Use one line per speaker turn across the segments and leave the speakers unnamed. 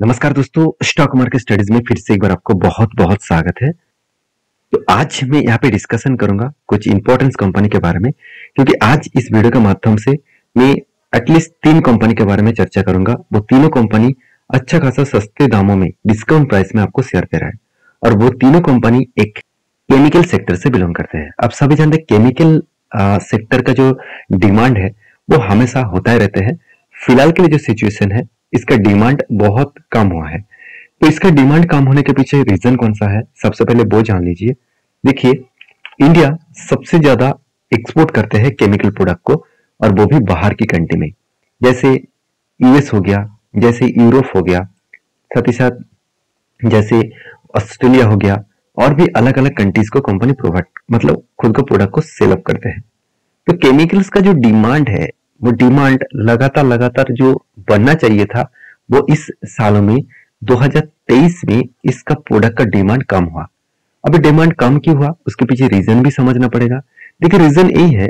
नमस्कार दोस्तों stock market studies में फिर से एक बार आपको बहुत बहुत स्वागत है। तो आज मैं यहाँ पे डिस्कशन करूँगा कुछ इंपॉर्टेंस कंपनी के बारे में, क्योंकि आज इस वीडियो के माध्यम से मैं एटलीस्ट तीन कंपनी के बारे में चर्चा करूँगा। वो तीनों कंपनी अच्छा खासा सस्ते दामों में डिस्काउंट प्राइस में आपको शेयर दे रहा है। और वो तीनों कंपनी एक केमिकल सेक्टर से बिलोंग करते हैं। आप सभी जानते हैं केमिकल सेक्टर का जो डिमांड है, वो हमेशा होता ही रहते हैं। फ़िलहाल के लिए जो सिचुएशन है इसका डिमांड बहुत कम हुआ है। तो इसका डिमांड कम होने के पीछे रीजन कौन सा है? सबसे पहले वो जान लीजिए। देखिए इंडिया सबसे ज़्यादा एक्सपोर्ट करते हैं केमिकल प्रोडक्ट को और वो भी बाहर की कंट्री में। जैसे यूएस हो गया, जैसे यूरोप हो गया, साथ ही साथ जैसे ऑस्ट्रेलिया हो गया, और भी अलग अलग कंट्रीज़ को कंपनी प्रोवाइड मतलब खुद को प्रोडक्ट को सेल अप करते हैं। तो केमिकल्स का जो डिमांड है वो डिमांड लगातार लगातार जो बनना चाहिए था, वो इस सालों में 2023 में इसका प्रोडक्ट का डिमांड कम हुआ। अभी डिमांड कम क्यों हुआ? उसके पीछे रीजन भी समझना पड़ेगा। देखिए रीजन यही है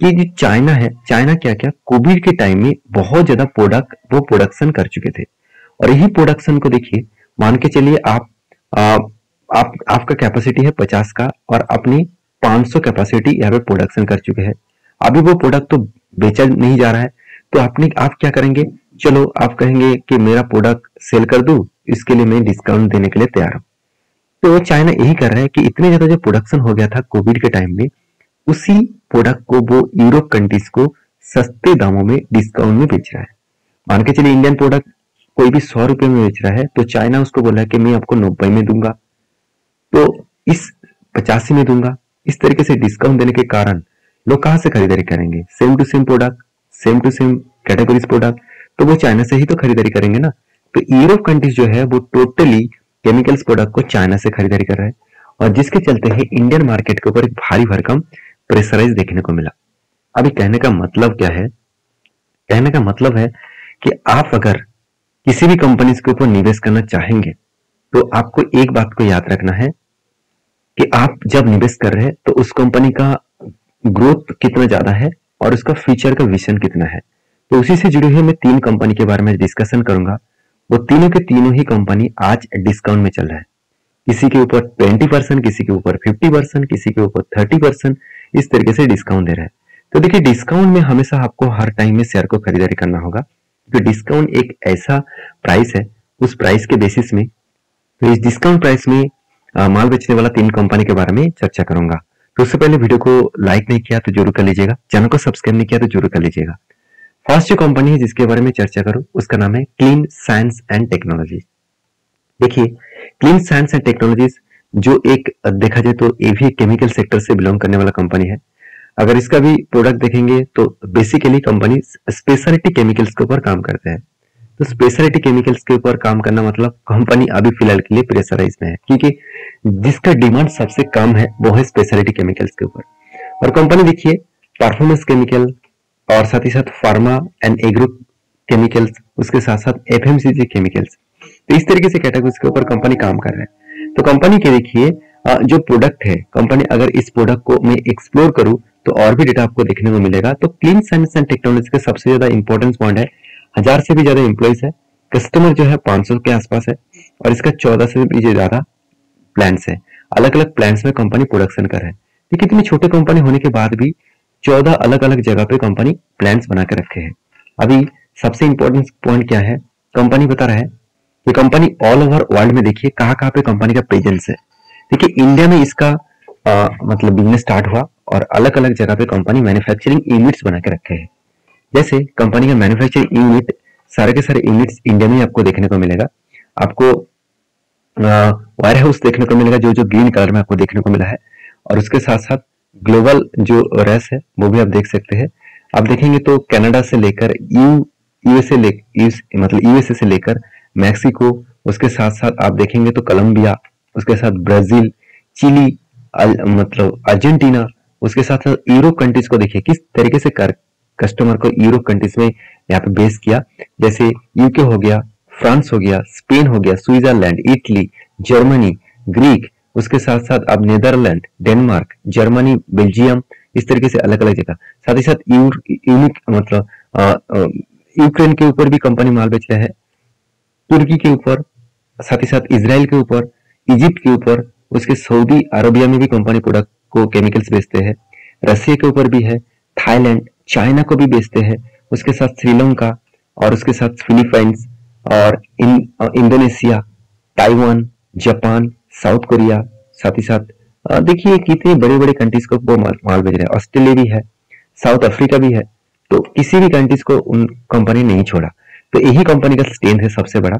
कि जो चाइना है चाइना क्या क्या? कोविड के टाइम में बहुत ज़्यादा प्रोडक्ट वो प्रोडक्शन कर चुके थे। और यही प्रोडक्शन को देखिए, मान के चलिए आप आप, आपका कैपेसिटी है 50 का और अपनी 500 कैपेसिटी यहाँ पे प्रोडक्शन कर चुके हैं। अभी वो प्रोडक्ट तो बेचा नहीं जा रहा है तो आपने, आप क्या करेंगे? चलो, आप कहेंगे कि मेरा प्रोडक्ट सेल कर दू, इसके लिए मैं डिस्काउंट देने के लिए तैयार हूँ। तो चाइना यही कर रहा है कि इतने ज़्यादा जो प्रोडक्शन हो गया था कोविड के टाइम में, उसी प्रोडक्ट को, वो यूरोप कंट्रीज़ को सस्ते दामों में डिस्काउंट में बेच रहा है। मान के चलिए इंडियन प्रोडक्ट कोई भी सौ रुपए में बेच रहा है तो चाइना उसको बोला है कि मैं आपको नब्बे में दूँगा। तो इस पचासी में दूँगा। इस तरीके से डिस्काउंट देने के कारण लोग कहाँ से खरीदारी करेंगे? Same to same product same to same categories product तो वो चाइना से ही तो खरीदारी करेंगे ना? तो यूरोप कंट्रीज़ जो है, वो टोटली केमिकल्स प्रोडक्ट को चाइना से खरीदारी कर रहा है और जिसके चलते ही इंडियन मार्केट के ऊपर एक भारी भरकम प्रेशराइज देखने को मिला। अभी कहने का मतलब क्या है? कहने का मतलब है कि आप अगर किसी भी कंपनी के ऊपर निवेश करना चाहेंगे तो आपको एक बात को याद रखना है कि आप जब निवेश कर रहे हैं तो उस कंपनी का ग्रोथ कितना ज़्यादा है और उसका फ्यूचर का विजन कितना है। तो उसी से जुड़ी हुई मैं तीन कंपनी के बारे में डिस्कशन करूँगा। वो तीनों के तीनों ही कंपनी आज डिस्काउंट में चल रहा है। किसी के ऊपर ट्वेंटी परसेंट किसी के ऊपर फिफ्टी परसेंट किसी के ऊपर थर्टी परसेंट इस तरीके से डिस्काउंट दे रहा है। तो देखिए डिस्काउंट में हमेशा आपको हर टाइम में शेयर को खरीदारी करना होगा। तो डिस्काउंट एक ऐसा प्राइस है, उस प्राइस के बेसिस में। तो इस डिस्काउंट प्राइस में माल बेचने वाला तीन कंपनी के बारे में चर्चा करूँगा। तो उससे पहले वीडियो को लाइक नहीं किया तो ज़रूर कर लीजिएगा। चैनल को सब्सक्राइब नहीं किया तो ज़रूर कर लीजिएगा। फ़र्स्ट जो कंपनी है जिसके बारे में चर्चा करूँ, उसका नाम है क्लीन साइंस एंड टेक्नोलॉजी देखिए क्लीन साइंस एंड टेक्नोलॉजीज़ जो एक, देखा जाए तो ये भी केमिकल सेक्टर से बिलोंग करने वाला कंपनी है। अगर इसका भी प्रोडक्ट देखेंगे तो बेसिकली कंपनी स्पेशलिटी केमिकल्स के ऊपर काम करते हैं। तो स्पेशलिटी केमिकल्स के ऊपर काम करना मतलब कंपनी अभी फ़िलहाल के लिए प्रेशराइज में है क्योंकि जिसका डिमांड सबसे कम है, वो है स्पेशलिटी केमिकल्स के ऊपर। और कंपनी देखिए परफॉर्मेंस केमिकल और साथ ही साथ फार्मा एंड एग्रो केमिकल्स उसके साथ साथ एफ़ केमिकल्स तो इस तरीके से कैटेगरीज के ऊपर कंपनी काम कर रहे हैं। तो कंपनी के देखिए जो प्रोडक्ट है कंपनी अगर इस प्रोडक्ट को मैं एक्सप्लोर करूँ तो और भी डेटा आपको देखने को मिलेगा। तो क्लीन साइंस एंड टेक्नोलॉजी का सबसे ज़्यादा इंपॉर्टेंस पॉइंट है हज़ार से भी ज़्यादा एम्प्लॉइज है। कस्टमर जो है 500 के आसपास है और इसका 14 से भी ज़्यादा प्लान्स है। अलग अलग प्लान्स में कंपनी प्रोडक्शन कर रहे हैं। देखिए इतनी छोटे कंपनी होने के बाद भी 14 अलग अलग जगह पे कंपनी प्लान्स बना के रखे हैं। अभी सबसे इंपॉर्टेंट पॉइंट क्या है? कंपनी बता रहा है कि कंपनी ऑल ओवर वर्ल्ड में देखिए कहाँ कहाँ पे कंपनी का प्रेजेंस है। देखिए इंडिया में इसका आ, मतलब बिज़नेस स्टार्ट हुआ और अलग अलग जगह पे कंपनी मैन्युफैक्चरिंग यूनिट्स बना के रखे हैं। जैसे कंपनी का मैन्युफैक्चरिंग यूनिट सारे के सारे यूनिट्स इंडिया में आपको देखने को मिलेगा। आपको वायर हाउस देखने को मिलेगा, जो जो ग्रीन कलर में आपको देखने को मिला है। और उसके साथ साथ ग्लोबल जो रेस है, वो भी आप देख सकते हैं। आप देखेंगे तो कनाडा से लेकर यू यूएसए ले मतलब यूएसए से लेकर मैक्सिको उसके साथ साथ आप देखेंगे तो कोलंबिया उसके साथ ब्राज़ील चिली मतलब अर्जेंटीना उसके साथ साथ यूरोप कंट्रीज़ को देखिए, किस तरीके से कर कस्टमर को यूरोप कंट्रीज़ में यहाँ पे बेस किया। जैसे यूके हो गया फ्रांस हो गया स्पेन हो गया स्विट्जरलैंड इटली जर्मनी ग्रीक उसके साथ साथ अब नेदरलैंड डेनमार्क जर्मनी बेल्जियम इस तरीके से अलग अलग जगह। साथ ही साथ यूनिक मतलब यूक्रेन के ऊपर भी कंपनी माल बेच रहा है। तुर्की के ऊपर, साथ ही साथ इसराइल के ऊपर इजिप्ट के ऊपर, उसके सऊदी अरबिया में भी कंपनी प्रोडक्ट को केमिकल्स बेचते हैं। रसिया के ऊपर भी है थाईलैंड चाइना को भी बेचते हैं, उसके साथ श्रीलंका और उसके साथ फिलीपाइंस और Indonesia, Taiwan, Japan, South Korea, साथ ही साथ देखिए कितने बड़े बड़े कंट्रीज़ को वो माल भेज रहे हैं। ऑस्ट्रेलिया भी है, साउथ अफ्रीका भी है तो किसी भी कंट्रीज़ को उन कंपनी नहीं छोड़ा। तो यही कंपनी का स्टेन है सबसे बड़ा,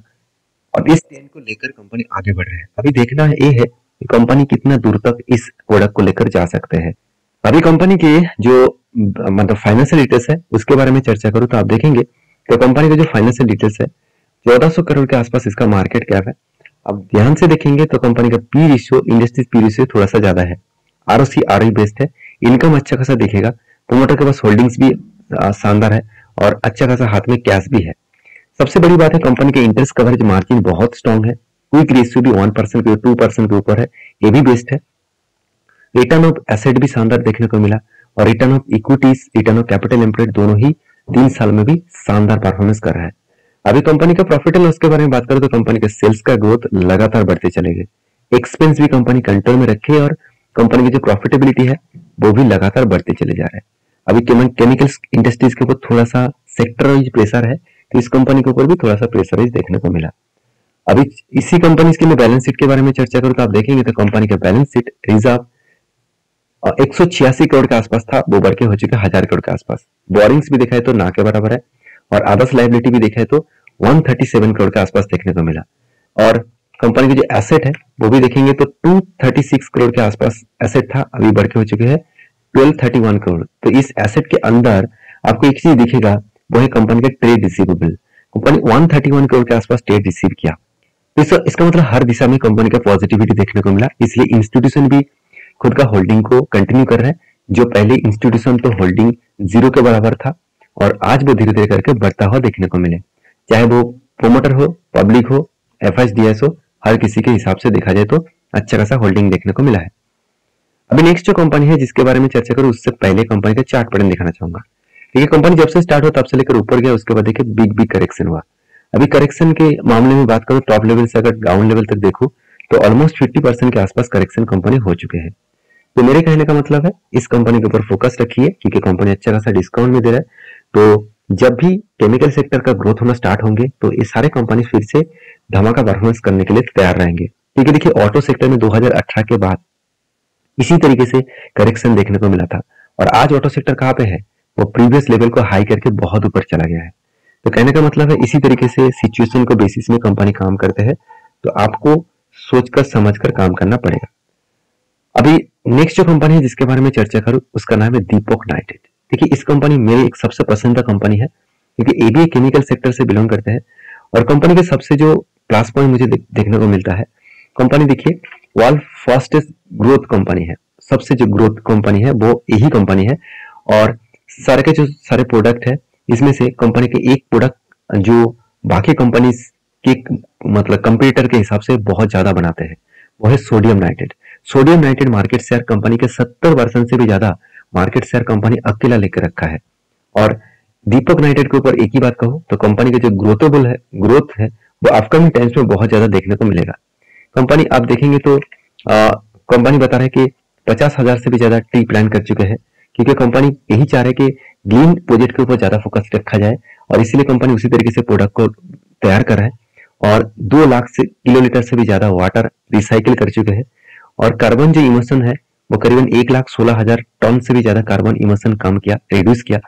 और इस स्टेन को लेकर कंपनी आगे बढ़ रहे हैं। अभी देखना ये है कि कंपनी कितना दूर तक इस प्रोडक्ट को लेकर जा सकते हैं। अभी कंपनी के जो मतलब फाइनेंशियल डिटेल्स है, उसके बारे में चर्चा करूँ तो आप देखेंगे तो कंपनी का जो फाइनेंशियल डिटेल्स है, चौदह करोड़ के आसपास इसका मार्केट कैप है। अब ध्यान से देखेंगे तो कंपनी का P ratio industries P ratio थोड़ा सा ज़्यादा है। R O C R based है। इनकम अच्छा खासा दिखेगा। प्रोमोटर के पास होल्डिंग्स भी शानदार है और अच्छा खासा हाथ में कैश भी है। सबसे बड़ी बात है कंपनी के इंटरेस्ट कवरेज मार्जिन बहुत स्ट्रॉन्ग है। क्विक रेशियो भी वन परसेंट के टू परसेंट के ऊपर है। ये भी बेस्ट है। रिटर्न ऑफ़ एसेट भी शानदार देखने को मिला और return of equities return of capital employed दोनों ही तीन साल में भी शानदार परफॉर्मेंस कर रहा है। अभी कंपनी का प्रॉफिट एंड लॉस के बारे में बात करें तो कंपनी के सेल्स का ग्रोथ लगातार बढ़ते चले गए। एक्सपेंस भी कंपनी कंट्रोल में रखे और कंपनी की जो प्रॉफिटेबिलिटी है, वो भी लगातार बढ़ते चले जा रहे हैं। अभी केमिकल्स इंडस्ट्रीज़ के ऊपर थोड़ा सा सेक्टर प्रेशर है तो इस कंपनी के ऊपर भी थोड़ा सा प्रेशराइज देखने को मिला। अभी इसी कंपनी के लिए बैलेंस शीट के बारे में चर्चा करूँ तो आप देखेंगे तो कंपनी का बैलेंस शीट रिज़र्व एक सौ छियासी करोड़ के आसपास था, वो बढ़ के हो चुका हज़ार करोड़ के आसपास। बोरिंग्स भी दिखाए तो ना के बराबर है, और आदर्श लाइबिलिटी भी दिखाए तो 137 करोड़ के आसपास देखने को मिला। और कंपनी की जो एसेट है, वो भी देखेंगे तो 236 करोड़ के आसपास एसेट था, अभी बढ़ के हो चुके हैं 1231 करोड़। तो इस एसेट के अंदर आपको एक चीज़ दिखेगा, वो है कंपनी का ट्रेड रिसीवेबल कंपनी 131 करोड़ के आसपास ट्रेड रिसीव किया। तो इसका मतलब हर दिशा में कंपनी का पॉजिटिविटी देखने को मिला, इसलिए इंस्टीट्यूशन भी खुद का होल्डिंग को कंटिन्यू कर रहे हैं, जो पहले इंस्टीट्यूशन तो होल्डिंग ज़ीरो के बराबर था और आज वो धीरे धीरे करके बढ़ता हुआ देखने को मिले। चाहे वो प्रोमोटर हो पब्लिक हो एफएसडीएस हो, हर किसी के हिसाब से देखा जाए तो अच्छा खासा होल्डिंग देखने को मिला है। अभी नेक्स्ट जो कंपनी है, जिसके बारे में चर्चा करूँ, उससे पहले कंपनी का चार्ट पैटर्न दिखाना चाहूँगा। देखिए कंपनी जब से स्टार्ट हो तब से लेकर ऊपर गया, उसके बाद देखिए बिग बिग करेक्शन हुआ। अभी करेक्शन के मामले में बात करूँ टॉप लेवल से अगर डाउन लेवल तक देखो तो ऑलमोस्ट 50 परसेंट के आसपास करेक्शन कंपनी हो चुके हैं। तो मेरे कहने का मतलब है, इस कंपनी के ऊपर फोकस रखिए, क्योंकि कंपनी अच्छा खासा डिस्काउंट में दे रहा है। तो जब भी केमिकल सेक्टर का ग्रोथ होना स्टार्ट होंगे तो ये सारे कंपनी फिर से धमाका परफॉर्मेंस करने के लिए तैयार रहेंगे। क्योंकि देखिए ऑटो सेक्टर में 2018 के बाद इसी तरीके से करेक्शन देखने को मिला था। और आज ऑटो सेक्टर कहाँ पे है? वो प्रीवियस लेवल को हाई करके बहुत ऊपर चला गया है। तो कहने का मतलब है, इसी तरीके से सिचुएशन को बेसिस में कंपनी काम करते हैं तो आपको सोचकर समझकर काम करना पड़ेगा। अभी नेक्स्ट जो कंपनी है जिसके बारे में चर्चा करूँ उसका नाम है दीपक नाइटेड देखिए इस कंपनी मेरी एक सबसे पसंदीदा कंपनी है क्योंकि ए केमिकल सेक्टर से बिलोंग करते हैं और कंपनी के सबसे जो प्लस पॉइंट मुझे दे, देखने को मिलता है कंपनी देखिए वर्ल्ड फास्टेस्ट ग्रोथ कंपनी है। सबसे जो ग्रोथ कंपनी है वो यही कंपनी है और सारे के जो सारे प्रोडक्ट है इसमें से कंपनी के एक प्रोडक्ट जो बाकी कंपनी के मतलब कंप्यूटर के हिसाब से बहुत ज़्यादा बनाते हैं वो है sodium nitrate sodium nitrate market share company के सत्तर परसेंट से भी ज़्यादा मार्केट शेयर कंपनी अकेला लेकर रखा है। और दीपक नाइटेड के ऊपर एक ही बात कहूँ तो कंपनी का जो ग्रोथेबल है, ग्रोथ है, वो अपकमिंग टाइम्स में बहुत ज़्यादा देखने को मिलेगा। कंपनी, आप देखेंगे तो कंपनी बता रहे कि पचास हज़ार से भी ज़्यादा टी प्लान कर चुके हैं, क्योंकि कंपनी यही चाह रहे कि ग्रीन प्रोजेक्ट के ऊपर ज़्यादा फोकस रखा जाए, और इसीलिए कंपनी उसी तरीके से प्रोडक्ट को तैयार कर रहा है। और दो लाख से किलोलीटर से भी ज़्यादा वाटर रिसाइकिल कर चुके हैं और कार्बन जो इमोशन है, वो करीबन एक लाख सोलह हज़ार टन से भी ज़्यादा कार्बन इमोशन कम किया रिड्यूस किया।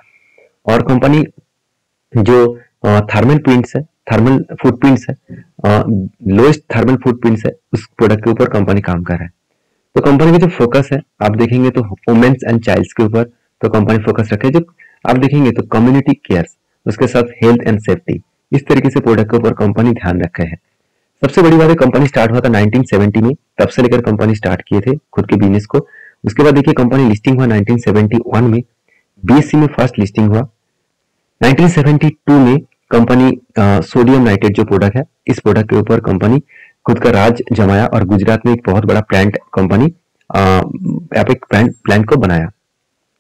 और कंपनी जो थर्मल प्रिंट्स है थर्मल फुटप्रिंट्स है लोएस्ट थर्मल फुटप्रिंट्स है, उस प्रोडक्ट के ऊपर कंपनी काम कर रहा है। तो कंपनी का जो फोकस है, आप देखेंगे तो वुमेन्स एंड चाइल्ड्स के ऊपर तो कंपनी फोकस रखे। जो आप देखेंगे तो कम्युनिटी केयर उसके साथ हेल्थ एंड सेफ्टी इस तरीके से प्रोडक्ट के ऊपर कंपनी ध्यान रखे है। सबसे बड़ी बात है कंपनी स्टार्ट हुआ था 1970 में, तब से लेकर कंपनी स्टार्ट किए थे खुद के बिज़नेस को। उसके बाद देखिए कंपनी लिस्टिंग हुआ 1971 में बीएससी में फ़र्स्ट लिस्टिंग हुआ। 1972 में कंपनी सोडियम नाइट्रेट जो प्रोडक्ट है, इस प्रोडक्ट के ऊपर कंपनी खुद का राज जमाया और गुजरात में एक बहुत बड़ा प्लांट कंपनी प्लांट को बनाया।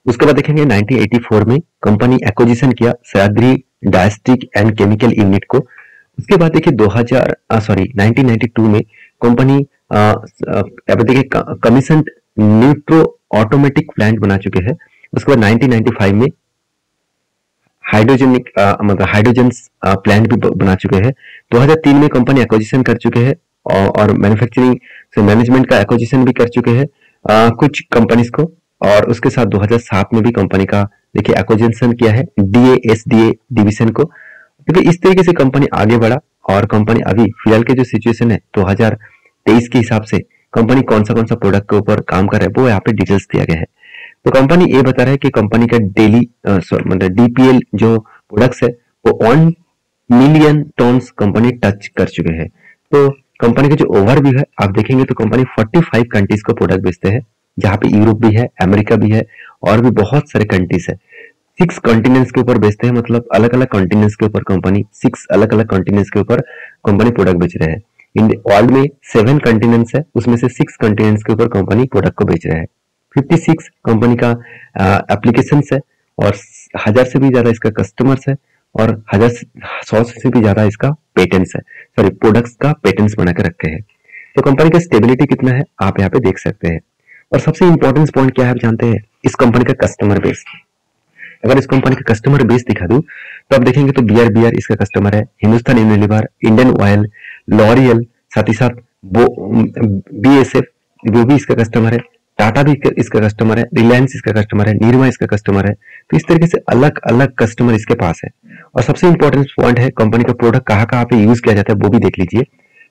उसके बाद देखेंगे 1984 में कंपनी एक्विजिशन किया सयाद्री डायस्टिक एंड केमिकल यूनिट को। उसके बाद देखिए 2000 सॉरी 1992 में कंपनी देखिए कमीशन न्यूट्रो ऑटोमेटिक प्लांट बना चुके हैं। उसके बाद 1995 में हाइड्रोजेनिक मतलब हाइड्रोजन प्लांट भी बना चुके हैं। 2003 में कंपनी एक्विजिशन कर चुके हैं और, और मैन्युफैक्चरिंग से मैनेजमेंट का एक्विजिशन भी कर चुके हैं कुछ कंपनीज़ को। और उसके साथ 2007 में भी कंपनी का देखिए एक्विजिशन किया है डीए एस डीए डिविजन को। क्योंकि इस तरीके से कंपनी आगे बढ़ा और कंपनी अभी फ़िलहाल के जो सिचुएशन है, दो हज़ार तेईस के हिसाब से कंपनी कौन सा कौन सा प्रोडक्ट के ऊपर काम कर रहा है, वो यहाँ पे डिटेल्स दिया गया है। तो कंपनी ये बता रहा है कि कंपनी का डेली मतलब डीपीएल जो प्रोडक्ट्स है, वो one million tons company touch कर चुके हैं। तो कंपनी का जो ओवर ओवरव्यू है, आप देखेंगे तो कंपनी 45 कंट्रीज़ को प्रोडक्ट बेचते हैं, जहाँ पे यूरोप भी है अमेरिका भी है, और भी बहुत सारे कंट्रीज़ है। सिक्स कॉन्टिनेंट्स के ऊपर बेचते हैं मतलब अलग अलग कॉन्टिनेंट्स के ऊपर कंपनी सिक्स अलग अलग कॉन्टिनेंट्स के ऊपर कंपनी प्रोडक्ट बेच रहे हैं। इन वर्ल्ड में सेवन कॉन्टिनेंट्स है, उसमें से सिक्स कॉन्टिनेंट्स के ऊपर कंपनी प्रोडक्ट को बेच रहे हैं। 56 कंपनी का एप्लीकेशन है और हज़ार से भी ज़्यादा इसका कस्टमर्स है और हज़ार सौ, से भी ज़्यादा इसका पेटेंट्स है। सॉरी प्रोडक्ट्स का पेटेंट्स बना के रखे हैं। तो कंपनी का स्टेबिलिटी कितना है, आप यहाँ पे देख सकते हैं। और सबसे इंपॉर्टेंट पॉइंट क्या है, आप जानते हैं, इस कंपनी का कस्टमर बेस अगर इस कंपनी का कस्टमर बेस दिखा दू तो आप देखेंगे तो बी आर इसका कस्टमर है, Hindustan Unilever Indian Oil L'Oreal साथ ही साथ बी एस एफ़ वो भी इसका कस्टमर है टाटा भी इसका कस्टमर है रिलायंस इसका कस्टमर है निर्मा इसका कस्टमर है। तो इस तरीके से अलग अलग कस्टमर इसके पास है। और सबसे इंपॉर्टेंट पॉइंट है कंपनी का प्रोडक्ट कहाँ कहाँ पे यूज़ किया जाता है, वो भी देख लीजिए।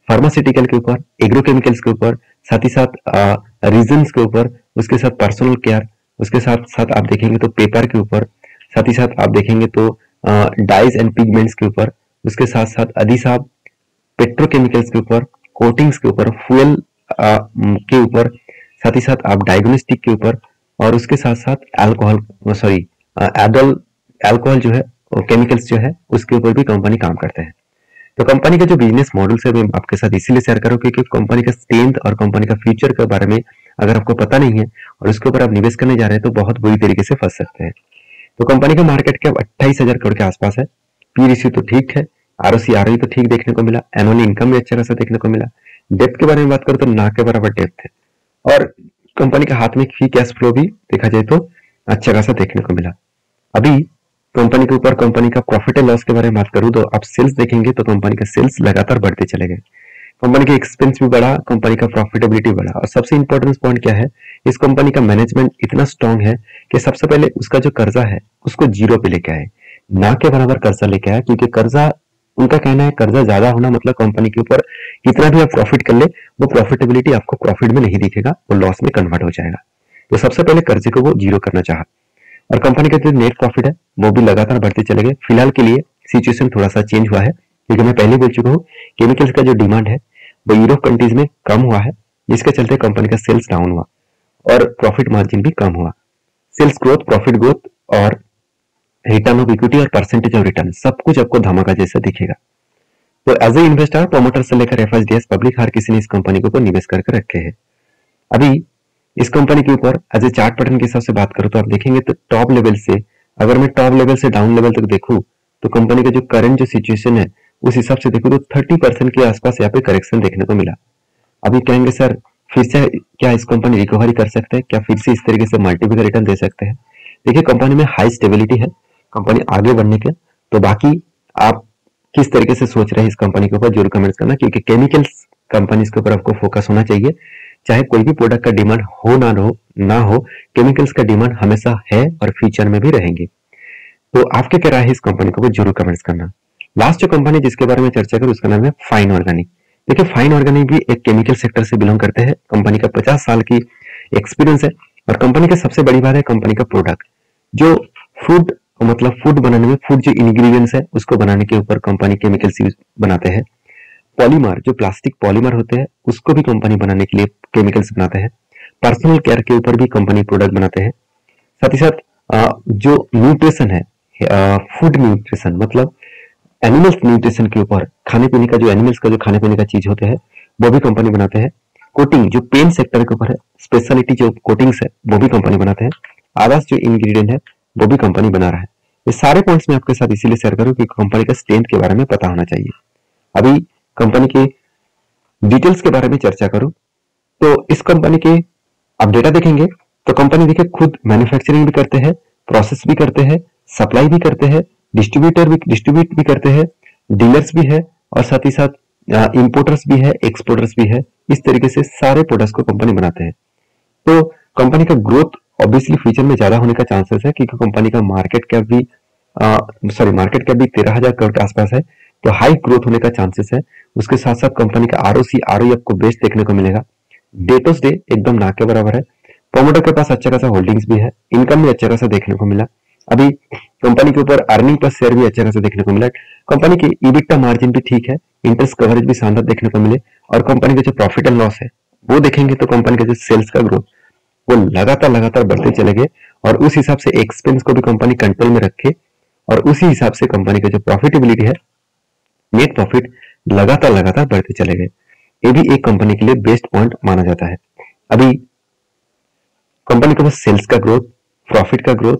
फार्मास्यूटिकल के ऊपर एग्रोकेमिकल्स के ऊपर, साथ ही साथ रीजन के ऊपर, उसके साथ पर्सनल केयर उसके साथ साथ आप देखेंगे तो पेपर के ऊपर साथ ही साथ आप देखेंगे तो डाइज एंड पिगमेंट्स के ऊपर, उसके साथ साथ अधिसाब पेट्रोकेमिकल्स के ऊपर कोटिंग्स के ऊपर फ्यूल के ऊपर, साथ ही साथ आप डायग्नोस्टिक के ऊपर, और उसके साथ साथ अल्कोहल सॉरी एडल अल्कोहल जो है, और केमिकल्स जो है, उसके ऊपर भी कंपनी काम करते हैं। तो कंपनी का जो बिज़नेस मॉडल है मैं आपके साथ इसीलिए शेयर करूँ क्योंकि कंपनी का स्ट्रेंथ और कंपनी का फ्यूचर के बारे में अगर आपको पता नहीं है, और उसके ऊपर आप निवेश करने जा रहे हैं तो बहुत बुरी तरीके से फंस सकते हैं। तो कंपनी का मार्केट कैप अट्ठाईस हज़ार करोड़ के आसपास है। पी रिश्यू तो ठीक है आर ओ तो ठीक देखने को मिला एनुअल इनकम भी अच्छा खासा देखने को मिला। डेप्थ के बारे में बात करूँ तो ना के बराबर डेप्थ है। और कंपनी के हाथ में फ्री कैश फ्लो भी देखा जाए तो अच्छा खासा देखने को मिला। अभी कंपनी के ऊपर, कंपनी का प्रॉफिट एंड लॉस के बारे में बात करूँ तो आप सेल्स देखेंगे तो कंपनी का सेल्स लगातार बढ़ते चले गए। कंपनी का एक्सपेंस भी बढ़ा, कंपनी का प्रॉफिटेबिलिटी बढ़ा। और सबसे इंपॉर्टेंट पॉइंट क्या है? इस कंपनी का मैनेजमेंट इतना स्ट्रांग है कि सबसे पहले उसका जो कर्जा है, उसको ज़ीरो पे लेके आए। ना के बराबर कर्जा लेके आए, क्योंकि कर्जा, उनका कहना है कर्जा ज़्यादा होना मतलब कंपनी के ऊपर कितना भी आप प्रॉफिट कर ले, वो प्रॉफिटेबिलिटी आपको प्रॉफिट में नहीं दिखेगा, वो लॉस में कन्वर्ट हो जाएगा। तो सबसे पहले कर्जे को वो ज़ीरो करना चाहा। और कंपनी का जो नेट प्रॉफिट है, वो भी लगातार बढ़ते चले गए। फ़िलहाल के लिए सिचुएशन थोड़ा सा चेंज हुआ है, क्योंकि मैं पहले बोल चुका हूँ केमिकल्स का जो डिमांड है वो यूरोप कंट्रीज़ में कम हुआ है, जिसके चलते कंपनी का सेल्स डाउन हुआ और प्रॉफिट मार्जिन भी कम हुआ। सेल्स ग्रोथ प्रॉफिट ग्रोथ और रिटर्न ऑफ़ इक्विटी और परसेंटेज ऑफ़ रिटर्न सब कुछ आपको धमाका जैसा दिखेगा। तो एज ए इन्वेस्टर प्रोमोटर से लेकर एफ़ पब्लिक हर किसी ने इस कंपनी के निवेश करके रखे हैं। अभी इस कंपनी के ऊपर एज ए चार्ट पैटर्न के हिसाब से बात करूँ तो आप देखेंगे तो टॉप लेवल से, अगर मैं टॉप लेवल से डाउन लेवल तक देखूँ तो कंपनी का जो करंट जो सिचुएशन है उस हिसाब से देखो तो थर्टी परसेंट के आसपास यहाँ पे करेक्शन देखने को मिला। अभी कहेंगे, सर, फिर से क्या इस कंपनी रिकवरी कर सकते हैं? क्या फिर से इस तरीके से मल्टीपल रिटर्न दे सकते हैं? देखिए कंपनी में हाई स्टेबिलिटी है कंपनी आगे बढ़ने के। तो बाकी आप किस तरीके से सोच रहे हैं इस कंपनी के ऊपर ज़रूर कमेंट्स करना, क्योंकि केमिकल्स कंपनीज़ के ऊपर आपको फोकस होना चाहिए। चाहे कोई भी प्रोडक्ट का डिमांड हो ना हो ना हो केमिकल्स का डिमांड हमेशा है और फ्यूचर में भी रहेंगे। तो आपके क्या राय है इस कंपनी के ज़रूर कमेंट्स करना? लास्ट जो कंपनी जिसके बारे में चर्चा करूँ, उसका नाम है फाइन ऑर्गेनिक देखिए फाइन ऑर्गेनिक भी एक केमिकल सेक्टर से बिलोंग करते हैं। कंपनी का पचास साल की एक्सपीरियंस है और कंपनी का सबसे बड़ी बात है कंपनी का प्रोडक्ट जो फ़ूड मतलब फ़ूड बनाने में फ़ूड जो इंग्रेडिएंट्स है, उसको बनाने के ऊपर कंपनी केमिकल्स यूज़ बनाते हैं। पॉलीमर जो प्लास्टिक पॉलीमर होते हैं, उसको भी कंपनी बनाने के लिए केमिकल्स बनाते हैं। पर्सनल केयर के ऊपर भी कंपनी प्रोडक्ट बनाते हैं। साथ ही साथ जो न्यूट्रिशन है फ़ूड न्यूट्रिशन मतलब एनिमल्स न्यूट्रिशन के ऊपर खाने पीने का जो एनिमल्स का जो खाने पीने का चीज़ होते हैं, वो भी कंपनी बनाते हैं। कोटिंग जो पेन सेक्टर के ऊपर है स्पेशलिटी जो कोटिंग्स है, वो भी कंपनी बनाते हैं। आवास जो इंग्रेडिएंट है, वो भी कंपनी बना रहा है। ये सारे पॉइंट्स मैं आपके साथ इसीलिए शेयर करूँ कि कंपनी का स्ट्रेंथ के बारे में पता होना चाहिए। अभी कंपनी के डिटेल्स के बारे में चर्चा करूँ तो इस कंपनी के आप डेटा देखेंगे तो कंपनी देखिए खुद मैन्युफैक्चरिंग भी करते हैं प्रोसेस भी करते हैं सप्लाई भी करते हैं डिस्ट्रीब्यूटर भी, डिस्ट्रीब्यूट भी करते हैं, डीलर्स भी है और साथ ही साथ इंपोर्टर्स भी है एक्सपोर्टर्स भी है, इस तरीके से सारे प्रोडक्ट्स को कंपनी बनाते हैं। तो कंपनी का ग्रोथ ऑब्वियसली फ्यूचर में ज़्यादा होने का चांसेस है क्योंकि कंपनी का मार्केट कैप भी सॉरी मार्केट कैप भी तेरह हज़ार करोड़ के आसपास है तो हाई ग्रोथ होने का चांसेस है। उसके साथ साथ कंपनी का आर ओ सी आर ओ आपको बेस्ट देखने को मिलेगा। डेटोस डे एकदम ना के बराबर है। प्रोमोटर के पास अच्छा खासा होल्डिंग्स भी है। इनकम भी अच्छा खासा देखने को मिला। अभी कंपनी के ऊपर अर्निंग पर शेयर भी अच्छा खासा देखने को मिला कंपनी की इबिटा मार्जिन भी ठीक है इंटरेस्ट कवरेज भी शानदार देखने को मिले और कंपनी का जो प्रॉफिट एंड लॉस है, वो देखेंगे तो कंपनी का जो सेल्स का ग्रोथ वो लगातार लगातार बढ़ते चले गए और उस हिसाब से एक्सपेंस को भी कंपनी कंट्रोल में रखे और उसी हिसाब से कंपनी का जो प्रॉफिटेबिलिटी है नेट प्रॉफिट लगातार लगातार बढ़ते चले गए। ये भी एक कंपनी के लिए बेस्ट पॉइंट माना जाता है। अभी कंपनी के पास सेल्स का ग्रोथ प्रॉफिट का ग्रोथ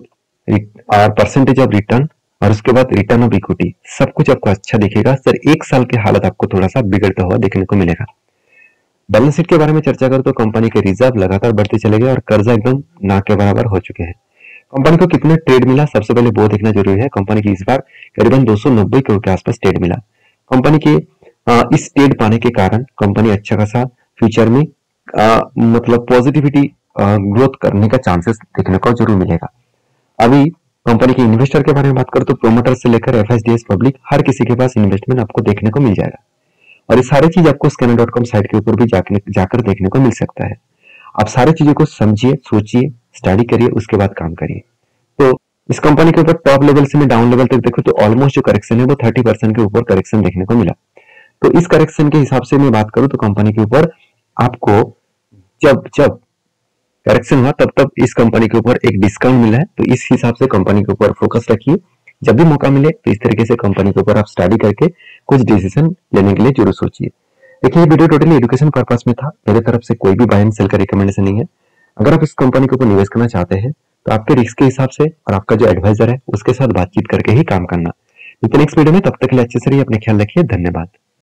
और परसेंटेज ऑफ़ रिटर्न और उसके बाद रिटर्न ऑफ़ इक्विटी सब कुछ आपको अच्छा दिखेगा। सर एक साल की हालत आपको थोड़ा सा बिगड़ता हुआ देखने को मिलेगा। बैलेंस शीट के बारे में चर्चा करो तो कंपनी के रिज़र्व लगातार बढ़ते चले गए और कर्जा एकदम ना के बराबर हो चुके हैं। कंपनी को कितना ट्रेड मिला? सबसे पहले वो देखना ज़रूरी है। कंपनी की इस बार करीबन 290 करोड़ के आसपास ट्रेड मिला। कंपनी के इस ट्रेड पाने के कारण कंपनी अच्छा खासा फ्यूचर में आ, मतलब पॉजिटिविटी ग्रोथ करने का चांसेस देखने को ज़रूर मिलेगा। अभी कंपनी के इन्वेस्टर के बारे में बात करो तो प्रोमोटर से लेकर एफएसडीएस पब्लिक हर किसी के पास इन्वेस्टमेंट आपको देखने को मिल जाएगा। और ये सारी चीज़ आपको स्कैनर डॉट कॉम साइट के ऊपर भी जाकर जाकर देखने को मिल सकता है। आप सारी चीज़ों को समझिए, सोचिए स्टडी करिए, उसके बाद काम करिए। तो इस कंपनी के ऊपर टॉप लेवल से मैं डाउन लेवल तक देखो तो ऑलमोस्ट जो करेक्शन है वो थर्टी परसेंट के ऊपर करेक्शन देखने को मिला। तो इस करेक्शन के हिसाब से मैं बात करूँ तो कंपनी के ऊपर आपको जब जब करेक्शन हुआ, तब तब इस कंपनी के ऊपर एक डिस्काउंट मिला है। तो इस हिसाब से कंपनी के ऊपर फोकस रखिए। जब भी मौका मिले तो इस तरीके से कंपनी के ऊपर आप स्टडी करके कुछ डिसीज़न लेने के लिए ज़रूर सोचिए। देखिए, ये वीडियो टोटली एजुकेशन पर्पज में था। मेरे तरफ़ से कोई भी बाय एंड सेल का रिकमेंडेशन नहीं है। अगर आप इस कंपनी के ऊपर निवेश करना चाहते हैं तो आपके रिस्क के हिसाब से और आपका जो एडवाइजर है, उसके साथ बातचीत करके ही काम करना। नेक्स्ट वीडियो में, तब तक के लिए अच्छे से रहिए, अपने ख्याल रखिए। धन्यवाद।